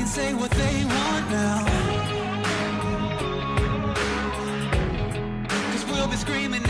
can say what they want now. Cause we'll be screaming